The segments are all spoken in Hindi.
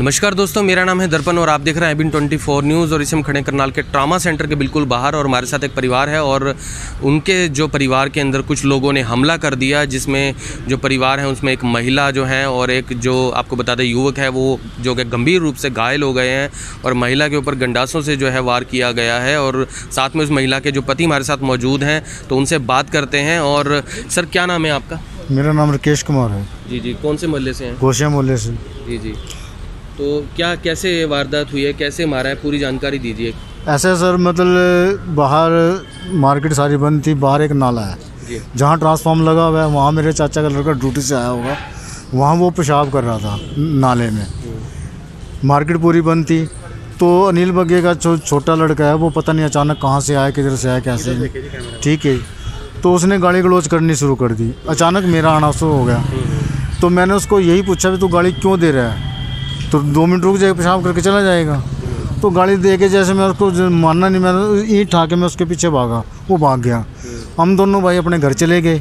नमस्कार दोस्तों मेरा नाम है दर्पण और आप देख रहे हैं बिन ट्वेंटी फोर न्यूज़ और इसे हम खड़े करनाल के ट्रामा सेंटर के बिल्कुल बाहर और हमारे साथ एक परिवार है और उनके जो परिवार के अंदर कुछ लोगों ने हमला कर दिया जिसमें जो परिवार है उसमें एक महिला जो है और एक जो आपको बता दें युवक है वो जो कि गंभीर रूप से घायल हो गए हैं और महिला के ऊपर गंडासों से जो है वार किया गया है और साथ में उस महिला के जो पति हमारे साथ मौजूद हैं तो उनसे बात करते हैं और सर क्या नाम है आपका? मेरा नाम राकेश कुमार है। जी जी कौन से मोहल्ले से हैं? गोशिया मोहल्ले से। जी जी। तो क्या कैसे ये वारदात हुई है? कैसे मारा है? पूरी जानकारी दीजिए। ऐसे सर मतलब बाहर मार्केट सारी बंद थी बाहर एक नाला है। जहाँ ट्रांसफार्म लगा हुआ है वहाँ मेरे चाचा का लड़का ड्यूटी से आया होगा। वहाँ वो पेशाब कर रहा था नाले में। मार्केट पूरी बंद थी। तो अनिल बगे का जो छोटा लड़का है वो पता नहीं अचानक कहाँ से आया किधर से आया कैसे ठीक है। तो उसने गाड़ी गलोच करनी शुरू कर दी। अचानक मेरा आना शुरू हो गया। तो मैंने उसको यही पूछा भी तू गाड़ी क्यों दे रहा है? तो दो मिनट रुक जाएगा, पेशाब करके चला जाएगा। तो गाड़ी दे के जैसे मैं उसको मानना नहीं मैंने ईट ठा के मैं उसके पीछे भागा, वो भाग गया। हम दोनों भाई अपने घर चले गए।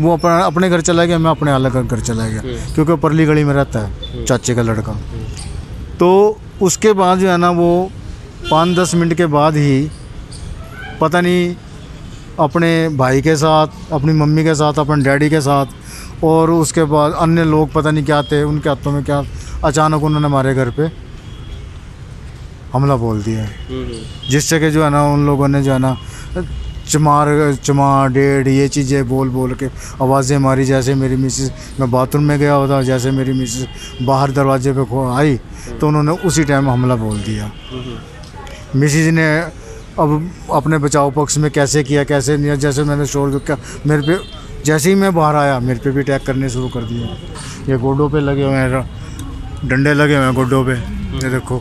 वो अपना, अपने घर चला गया, मैं अपने अलग घर चला गया, क्योंकि परली गली में रहता है, चाचे का लड़का। तो उसके बाद जो है ना, वो पाँच दस मिनट के बाद ही पता नहीं, अपने भाई के साथ, अपनी मम्मी के साथ, अपने डैडी के साथ, और उसके बाद अन्य लोग पता नहीं क्या थे, उनके हाथों में क्या अचानक उन्होंने हमारे घर पे हमला बोल दिया जिससे कि जो है ना, उन लोगों ने जो है ना, चमार चमार डेढ़ ये चीज़ें बोल बोल के आवाज़ें मारी। जैसे मेरी मिसेस, मैं बाथरूम में गया होता, जैसे मेरी मिसेस बाहर दरवाजे पे आई तो उन्होंने उसी टाइम हमला बोल दिया। मिसिज ने अब अपने बचाव पक्ष में कैसे किया, कैसे नहीं जैसे मैंने शोर किया, मेरे पे जैसे ही मैं बाहर आया, मेरे पे भी अटैक करने शुरू कर दिए ये गोडों पे लगे हुए हैं डंडे लगे हुए हैं गोडों पे। ये देखो।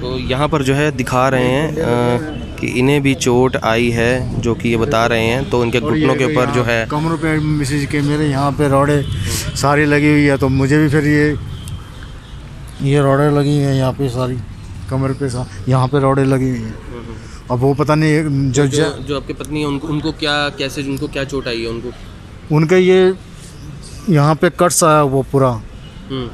तो यहाँ पर जो है दिखा रहे हैं अ, कि इन्हें भी चोट आई है जो कि ये बता रहे हैं। तो इनके घुटनों के ऊपर जो है कमरों पे मिसिज के मेरे यहाँ पे रोड़े सारी लगी हुई है। तो मुझे भी फिर ये ये रोड़े लगी हैं यहाँ पे सारी कमर पे सा यहाँ पे रोड़े लगी हुई हैं। अब वो पता नहीं जो, जो, जो जो आपके पत्नी है उनको उनको क्या कैसे उनको क्या चोट आई है उनको? उनके ये यहाँ पे कट्स आया वो पूरा। हम्म,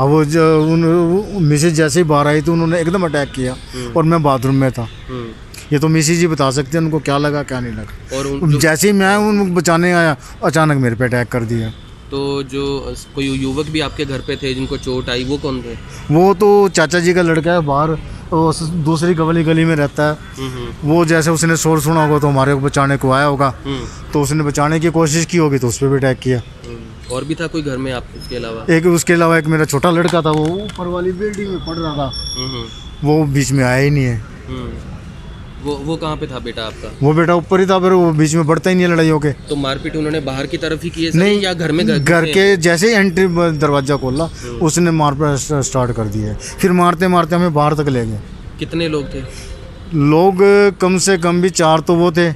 अब वो जो उन मिसेज जैसे ही बाहर आई तो उन्होंने एकदम अटैक किया और मैं बाथरूम में था। हम्म। ये तो मिसेज जी बता सकते हैं उनको क्या लगा क्या नहीं लगा। और जैसे ही मैं उनको बचाने आया अचानक मेरे पे अटैक कर दिया। तो जो कोई युवक भी आपके घर पे थे जिनको चोट आई वो कौन थे? वो तो चाचा जी का लड़का है बाहर दूसरी गली गली में रहता है। हम्म, हम्म, वो जैसे उसने शोर सुना होगा तो हमारे को बचाने को आया होगा। हम्म, तो उसने बचाने की कोशिश की होगी तो उस पर भी अटैक किया। और भी था कोई घर में आप उसके अलावा? एक उसके अलावा एक मेरा छोटा लड़का था वो ऊपर वाली बिल्डिंग में पढ़ रहा था। वो बीच में आया ही नहीं है। वो वो कहाँ पे था बेटा आपका? वो बेटा ऊपर ही था फिर वो बीच में बढ़ता ही नहीं है लड़ाइयों के। तो मारपीट उन्होंने बाहर की तरफ़ ही की है नहीं या घर में घर, के जैसे ही एंट्री दरवाज़ा खोला उसने मारपीट स्टार्ट कर दिया। फिर मारते मारते हमें बाहर तक ले गए। कितने लोग थे? लोग कम से कम भी चार तो वो थे।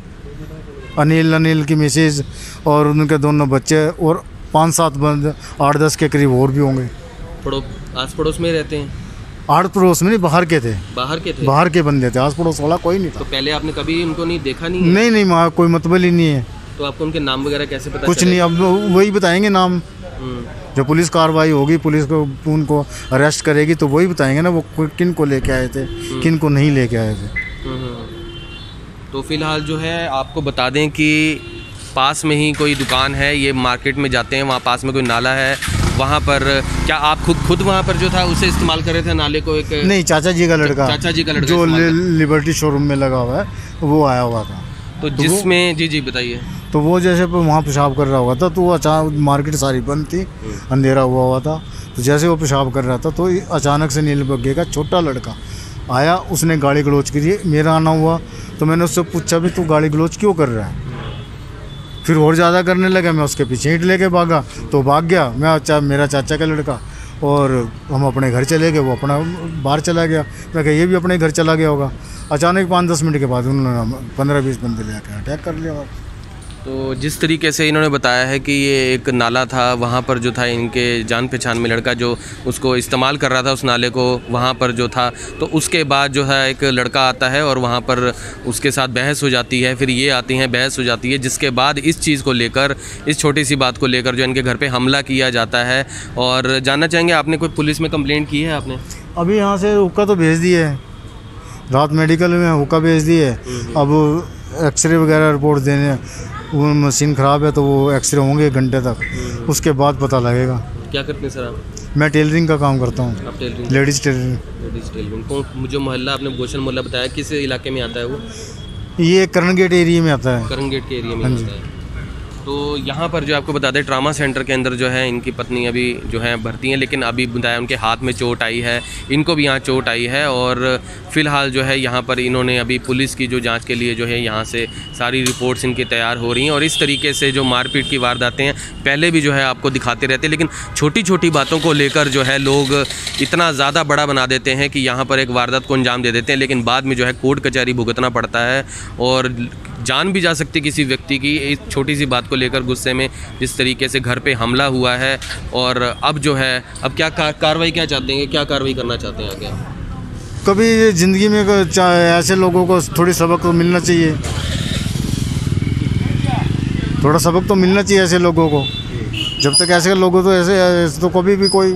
अनिल अनिल की मिसेज और उनके दोनों बच्चे और पाँच सात बंद आठ दस के करीब और भी होंगे। आस पड़ोस में रहते हैं। आठ पड़ोस में नहीं बाहर के थे। बाहर के थे? बाहर के बंदे थे आस पड़ोस वाला कोई नहीं था। तो पहले आपने कभी उनको नहीं देखा नहीं है? नहीं नहीं वहाँ कोई मतलब ही नहीं है। तो आपको उनके नाम वगैरह कैसे पता कुछ नहीं अब वही बताएँगे नाम। हम्म, जो पुलिस कार्रवाई होगी पुलिस को उनको अरेस्ट करेगी तो वही बताएँगे ना वो किन को लेके आए थे किन को नहीं लेके आए थे। हम्म, हम्म। तो फ़िलहाल जो है आपको बता दें कि पास में ही कोई दुकान है ये मार्केट में जाते हैं वहाँ पास में कोई नाला है वहाँ पर क्या आप खुद खुद वहाँ पर जो था उसे इस्तेमाल कर रहे थे? नाले को एक नहीं चाचा जी का लड़का। चाचा जी का लड़का जो लिबर्टी शोरूम में लगा हुआ है वो आया हुआ था। तो जिसमें जी जी बताइए। तो वो जैसे वहाँ पेशाब कर रहा हुआ था तो वो अचानक मार्केट सारी बंद थी अंधेरा हुआ हुआ था। तो जैसे वो पेशाब कर रहा था तो अचानक से नील बग्गे का छोटा लड़का आया उसने गाड़ी गलोच की मेरा आना हुआ। तो मैंने उससे पूछा भी तू गाड़ी गलोच क्यों कर रहा है? फिर और ज़्यादा करने लगा मैं उसके पीछे ईंट लेके भागा तो भाग गया। मैं चा, मेरा चाचा का लड़का और हम अपने घर चले गए वो अपना बाहर चला गया। मैं कहा ये भी अपने घर चला गया होगा। अचानक पाँच दस मिनट के बाद उन्होंने पंद्रह बीस बंदे लेकर अटैक कर लिया। तो जिस तरीके से इन्होंने बताया है कि ये एक नाला था वहाँ पर जो था इनके जान पहचान में लड़का जो उसको इस्तेमाल कर रहा था उस नाले को वहाँ पर जो था तो उसके बाद जो है एक लड़का आता है और वहाँ पर उसके साथ बहस हो जाती है फिर ये आती हैं बहस हो जाती है जिसके बाद इस चीज़ को लेकर इस छोटी सी बात को लेकर जो इनके घर पर हमला किया जाता है। और जानना चाहेंगे आपने कोई पुलिस में कंप्लेंट की है आपने? अभी यहाँ से हुक्का तो भेज दिए है। रात मेडिकल में हुक्का भेज दिए। अब एक्सरे वगैरह रिपोर्ट देने वो मशीन ख़राब है तो वो एक्सरे होंगे एक घंटे तक। उसके बाद पता लगेगा। क्या करते हैं सर आप? मैं टेलरिंग का काम करता हूँ। आप tailoring? Ladies tailoring. Ladies tailoring. कौन मुझे मोहल्ला आपने भूषण मोहल्ला बताया किस इलाके में आता है वो? ये करण गेट एरिया में आता है। करण गेट के एरिया में आता है। तो यहाँ पर जो आपको बता दें ट्रामा सेंटर के अंदर जो है, इनकी पत्नी अभी जो है, भर्ती हैं, लेकिन अभी बताया उनके हाथ में चोट आई है, इनको भी यहाँ चोट आई है और फ़िलहाल जो है, यहाँ पर इन्होंने अभी पुलिस की जो जाँच के लिए जो है, यहाँ से सारी रिपोर्ट्स इनकी तैयार हो रही हैं और इस तरीके से जो मारपीट की वारदातें हैं, पहले भी जो है आपको दिखाते रहते हैं, लेकिन छोटी छोटी बातों को लेकर जो है, लोग इतना ज़्यादा बड़ा बना देते हैं कि यहाँ पर एक वारदात को अंजाम दे देते हैं, लेकिन बाद में जो है, कोर्ट कचहरी भुगतना पड़ता है और जान भी जा सकती किसी व्यक्ति की। इस छोटी सी बात को लेकर गुस्से में जिस तरीके से घर पे हमला हुआ है और अब जो है अब क्या कार, कार्रवाई क्या चाहते हैं? क्या कार्रवाई करना चाहते हैं आगे? कभी ज़िंदगी में ऐसे लोगों को थोड़ी सबक तो मिलना चाहिए। थोड़ा सबक तो मिलना चाहिए ऐसे लोगों को। जब तक ऐसे लोगों तो ऐसे ऐसे तो कभी भी कोई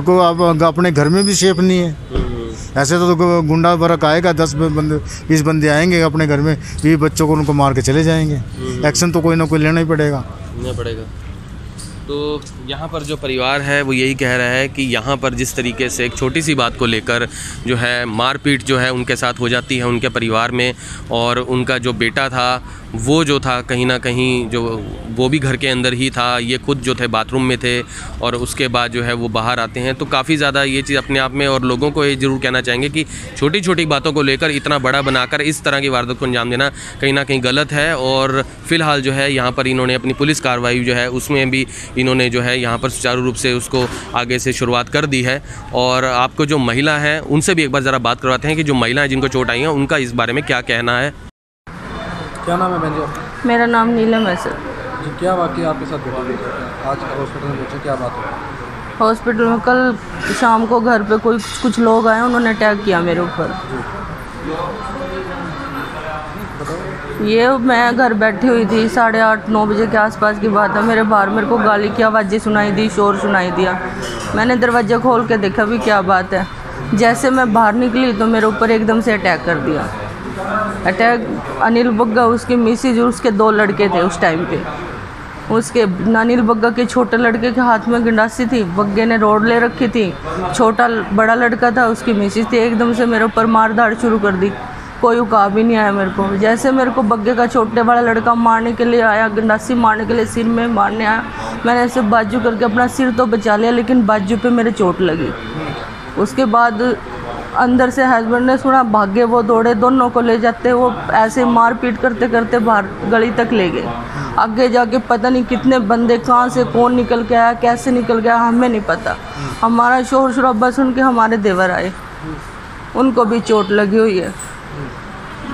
को अपने घर में भी सेफ़ नहीं है। ऐसे तो गुंडा बरक आएगा दस बंदे बीस बंदे आएँगे अपने घर में बीस बच्चों को उनको मार के चले जाएँगे। एक्शन तो कोई ना कोई लेना ही पड़ेगा। लेना पड़ेगा। तो यहाँ पर जो परिवार है, वो यही कह रहा है कि यहाँ पर जिस तरीके से एक छोटी सी बात को लेकर जो है, मारपीट जो है, उनके साथ हो जाती है उनके परिवार में और उनका जो बेटा था, वो जो था कहीं ना कहीं जो, वो भी घर के अंदर ही था, ये खुद जो थे बाथरूम में थे और उसके बाद जो है, वो बाहर आते हैं। तो काफ़ी ज़्यादा ये चीज़ अपने आप में और लोगों को ये ज़रूर कहना चाहेंगे कि छोटी छोटी बातों को लेकर इतना बड़ा बनाकर इस तरह की वारदात को अंजाम देना कहीं ना कहीं गलत है और फ़िलहाल जो है, यहाँ पर इन्होंने अपनी पुलिस कार्रवाई जो है, उसमें भी इन्होंने जो है यहाँ पर सुचारू रूप से उसको आगे से शुरुआत कर दी है। और आपको जो महिला है उनसे भी एक बार ज़रा बात करवाते हैं कि जो महिलाएँ जिनको चोट आई हैं उनका इस बारे में क्या कहना है? क्या नाम है बहन मेरा नाम नीलम है सर। जी क्या वाकई आपके साथ घटा आज हॉस्पिटल में पहुँचे क्या बात है हॉस्पिटल में कल शाम को घर पे कोई कुछ लोग आए उन्होंने अटैक किया मेरे ऊपर। ये मैं घर बैठी हुई थी, साढ़े आठ, नौ बजे के आसपास की बात है। मेरे बाहर मेरे को गाली की आवाज़ें सुनाई दी, शोर सुनाई दिया। मैंने दरवाज़ा खोल के देखा भी क्या बात है। जैसे मैं बाहर निकली तो मेरे ऊपर एकदम से अटैक कर दिया। अटैक, अनिल बग्गा, उसके मिसिज और उसके दो लड़के थे उस टाइम पे। उसके, अनिल बग्गा के छोटे लड़के के हाथ में गंडासी थी, बग्गे ने रोड ले रखी थी। छोटा, बड़ा लड़का था, उसकी मिसिज थी, एकदम से मेरे ऊपर मार धाड़ शुरू कर दी। कोई उका भी नहीं आया मेरे को। जैसे मेरे को बग्गे का छोटे वाला लड़का मारने के लिए आया, गंडासी मारने के लिए सिर में मारने आया, मैंने ऐसे बाजू करके अपना सिर तो बचा लिया, लेकिन बाजू पे मेरे चोट लगी। उसके बाद अंदर से हस्बैंड ने सुना, भागे वो दौड़े, दोनों को ले जाते, वो ऐसे मार पीट करते करते बाहर गली तक ले गए। आगे जाके पता नहीं कितने बंदे कहाँ से, कौन निकल के आया, कैसे निकल गया, हमें नहीं पता। हमारा शोर शराबा सुन के हमारे देवर आए। उनको भी चोट लगी हुई है।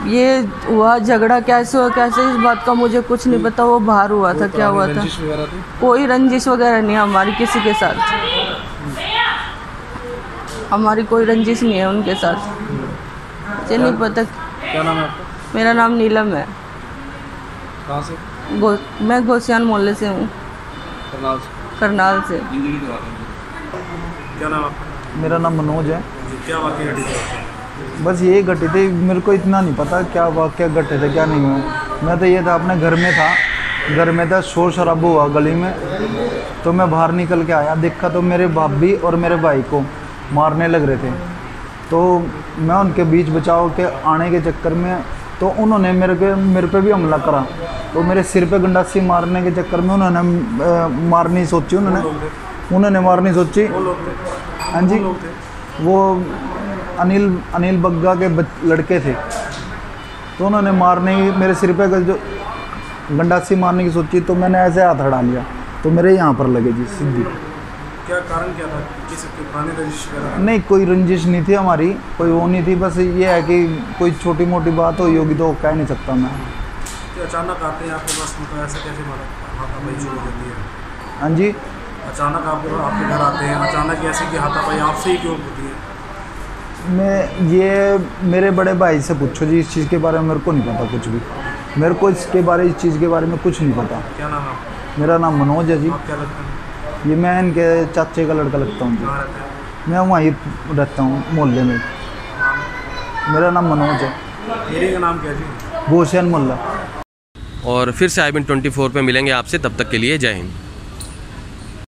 ये हुआ झगड़ा कैसे हुआ कैसे इस बात का मुझे कुछ नहीं पता वो बाहर हुआ था क्या हुआ था? कोई रंजिश वगैरह नहीं है हमारी किसी के साथ। हमारी कोई रंजिश नहीं है उनके साथ। मुझे नहीं पता। क्या नाम है आपका? मेरा नाम नीलम है। कहाँ से? गो, मैं घोसियान मोहल्ले से हूँ। करनाल से। करनाल से। क्या नाम आपका? मेरा नाम मनोज है। क्या वाकई बस ये घटे थे, मेरे को इतना नहीं पता क्या हुआ, क्या घटे थे, क्या नहीं हुआ। मैं तो ये था, अपने घर में था, घर में था, शोर शराबा हुआ गली में। तो मैं बाहर निकल के आया, देखा तो मेरे भाभी और मेरे भाई को मारने लग रहे थे। तो मैं उनके बीच बचाव के आने के चक्कर में तो उन्होंने मेरे के, मेरे पे भी हमला करा। तो मेरे सिर पे गंडासी मारने के चक्कर में उन्होंने मारनी सोची उन्होंने। उन्होंने मारनी सोची। हाँ जी, वो अनिल अनिल बग्गा के लड़के थे। तो उन्होंने मारने की मेरे सिर पे जो गंडासी मारने की सोची तो मैंने ऐसे हाथ हटा लिया। तो मेरे यहाँ पर लगे जी सीधी क्या कारण क्या था? किसी पुरानी रंजिश नहीं कोई रंजिश नहीं थी हमारी कोई वो नहीं थी बस ये है कि कोई छोटी मोटी बात हुई होगी तो कह नहीं सकता मैं। अचानक आते हैं आपके पास मतलब ऐसे कैसे हाथापाई शुरू हो जाती है। हाँ जी। अचानक आपके आपके घर आते हैं अचानक ऐसे कि हाथापाई आपसे ही क्यों होती है? मैं ये मेरे बड़े भाई से पूछो जी इस चीज़ के बारे में मेरे को नहीं पता कुछ भी। मेरे को इसके बारे इस चीज़ के बारे में कुछ नहीं पता। क्या नाम है मेरा नाम मनोज है जी। क्या लगता है? ये मैं इनके चाचे का लड़का लगता हूँ जी। मैं वहीं रहता हूँ मोहल्ले में। मेरा नाम मनोज है। एरिया का नाम क्या जी? भूषण मोहल्ला। और फिर से आई बिन ट्वेंटी पे मिलेंगे आपसे तब तक के लिए जय हिंद।